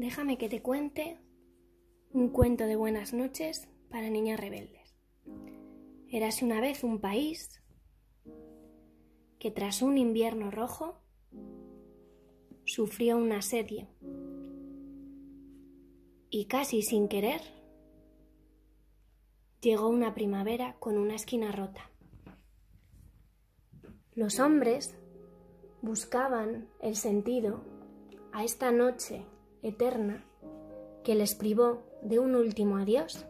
déjame que te cuente un cuento de buenas noches para niñas rebeldes. Érase una vez un país que tras un invierno rojo sufrió un asedio y casi sin querer llegó una primavera con una esquina rota. Los hombres buscaban el sentido a esta noche eterna que les privó de un último adiós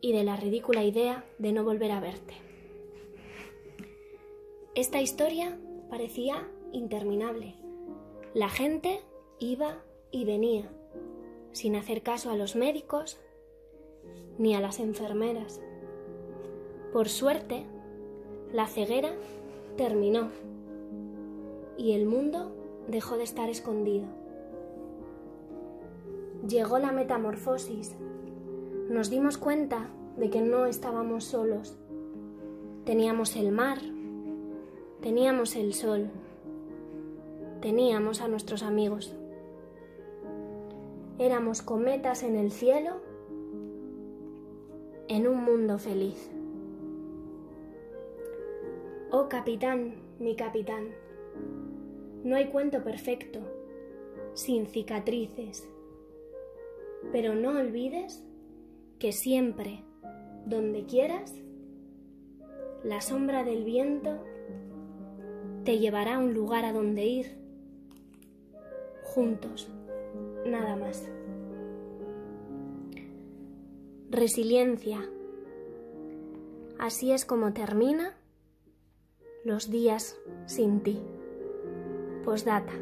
y de la ridícula idea de no volver a verte. Esta historia parecía interminable. La gente iba y venía, sin hacer caso a los médicos ni a las enfermeras. Por suerte, la ceguera terminó y el mundo dejó de estar escondido. Llegó la metamorfosis. Nos dimos cuenta de que no estábamos solos. Teníamos el mar, teníamos el sol, teníamos a nuestros amigos. Éramos cometas en el cielo en un mundo feliz. Oh capitán, mi capitán, no hay cuento perfecto, sin cicatrices, pero no olvides que siempre, donde quieras, la sombra del viento te llevará a un lugar a donde ir, juntos, nada más. Resiliencia. Así es como termina los días sin ti. Postdata.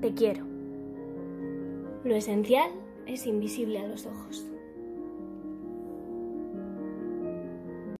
Te quiero. Lo esencial es invisible a los ojos.